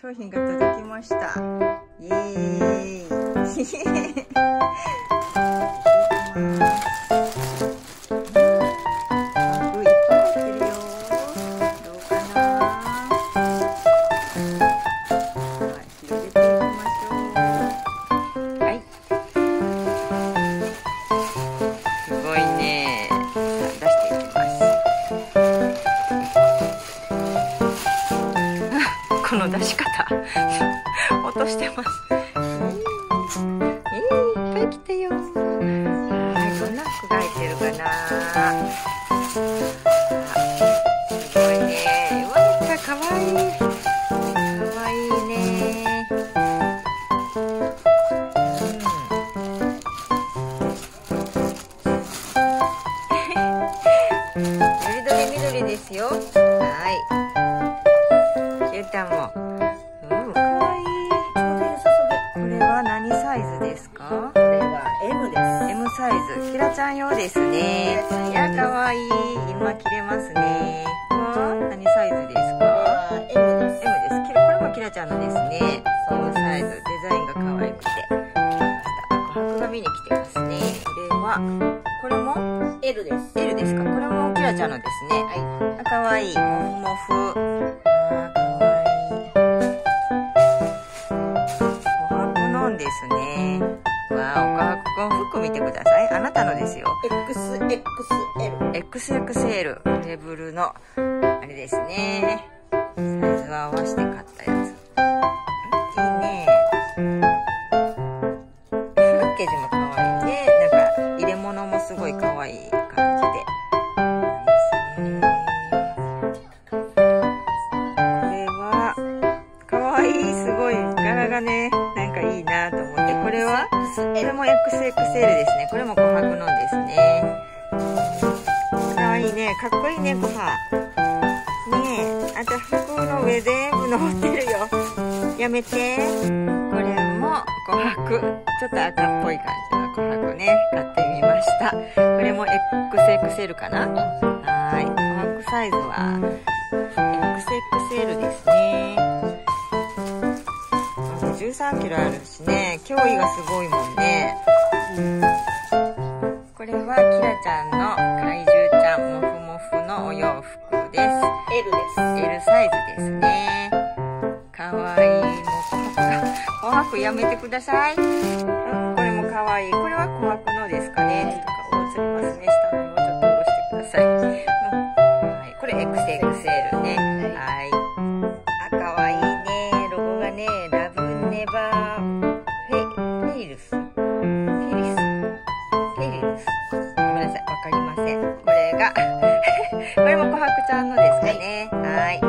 商品が届きました。イエーイ。出し方落としてます。です。M サイズ。キラちゃん用ですね。いやかわいい。今着れますね。わあ何サイズですか？は M です。M です。これもキラちゃんのですね。M サイズデザインが可愛くて。来ました琥珀が見に来てますね。これはこれも？L です。L ですか？これもキラちゃんのですね。はあかわい。いもふもふ見てください。あなたのですよ。い。XXL。XXL レベルのあれですね。サイズを合わせて買ったやつ。いいねパッケージも可愛いね。なんか入れ物もすごい可愛い感じで。いいですね。これは可愛いすごい柄がねなんかいいなとこれは？これも XXL ですね。これも琥珀のですね。かわいいね。かっこいいねご飯ねえ。あと服の上全部登ってるよ。やめて。これも琥珀。ちょっと赤っぽい感じの琥珀ね。買ってみました。これも XXL かな？はい。琥珀サイズは。13キロあるしね。脅威がすごいもんね。これはキラちゃんの怪獣ちゃんもふもふのお洋服です。L です。L サイズですね。かわいいもう琥珀が。琥珀やめてください。うんこれもかわい。いこれは琥珀のですかねれも琥珀ちゃんのですかね。はい。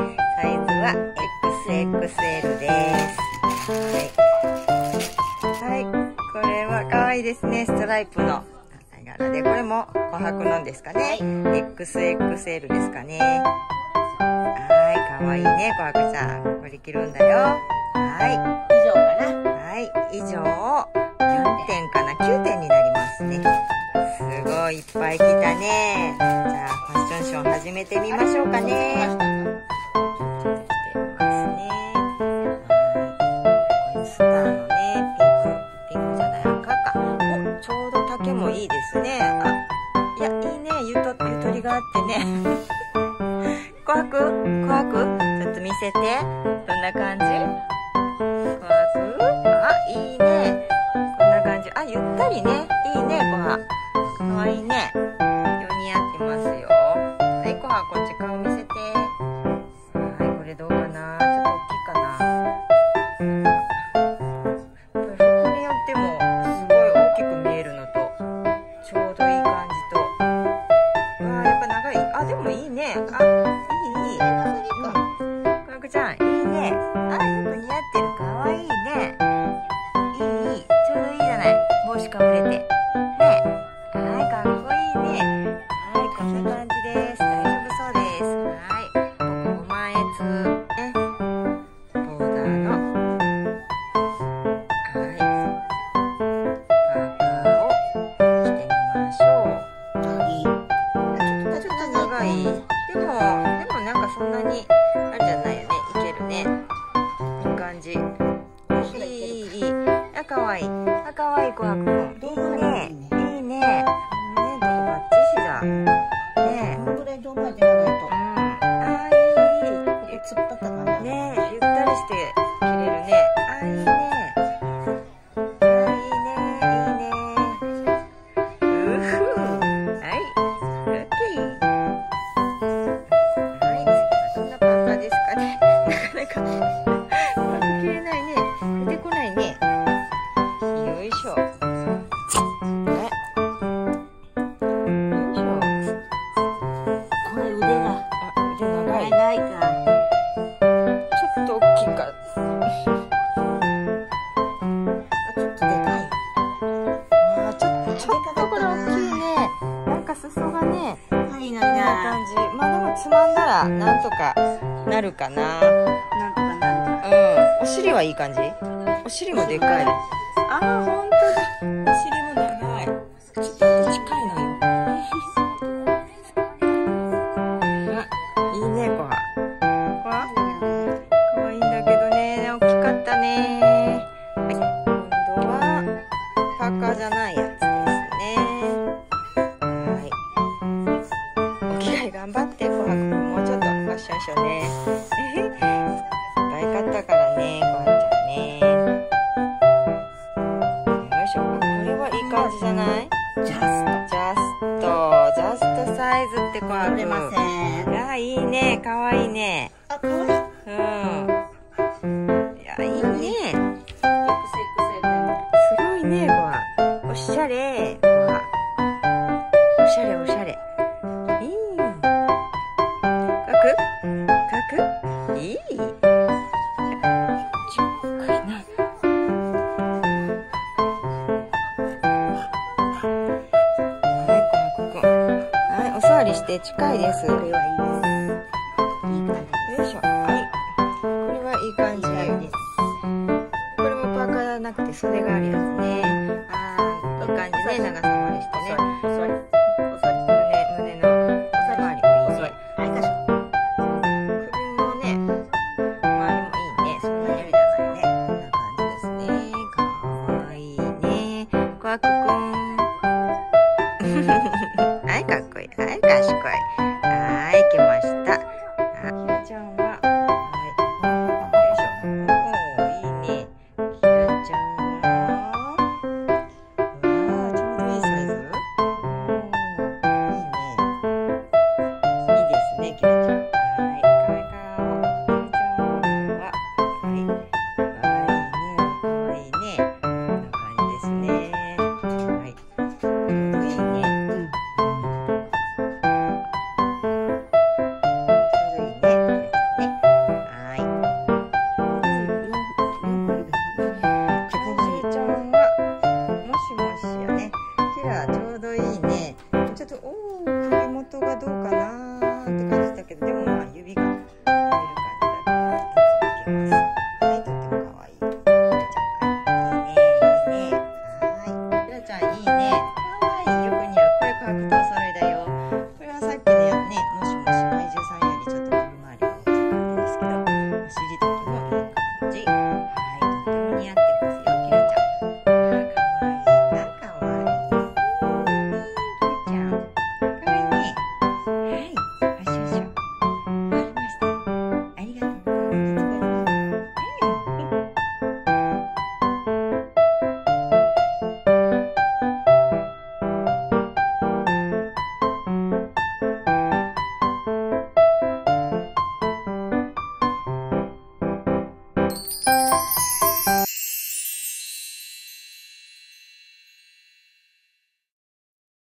サイズは XXL です。はい、はい、これは可愛いですね。ストライプの。柄でこれも琥珀のんですかね。XXL ですかね。はい。可愛いね琥珀ちゃん。これ着るんだよ。はい。以上かな。はい、以上、9点かな ?9 点になりますね。すごい。いっぱい来たね。じゃあ、ファッションショー始めてみましょうかね。いいですね。あ、いや、いいね。ゆと、ゆとりがあってね。琥珀琥珀ちょっと見せて。どんな感じ？琥珀あ、いいね。こんな感じ。あ、ゆったりね。いいね、ご飯。かわいいね。あ、かわいい、琥珀くん。どういいね。いいねいいね。ね、どこバッチシだ。ねこのぐらい胴前でやらないとうん。あ、いい。ここ突っ張った感じねゆったりしてらなんとかなるかな。なんとかなるうん。お尻はいい感じ？お尻もでかい。ああ、ほんとだ。お尻も長い。ちょっと近いのよ。うんいいね、コハ。コハ可愛いんだけどね、大きかったね。はい、今度はパーカーじゃないやつですね。はい。お着替え頑張って、とファッションショーね。いっぱい買ったからね、ちゃんね。よいしょ。あ、これはいい感じじゃない？ジャスジャスト、ジャストサイズってコハくん。ト取れません？あ、いいね、かわいいね。あ可愛いうん。いや、いいね。すごいね、こは。おしゃれ。て近いです。これはいいですいい感じよいしょ。はい。これはいい感じ。いいですこれもパーカーじゃなくて袖があるやつね。ああ、いい感じね、長さまりしてね。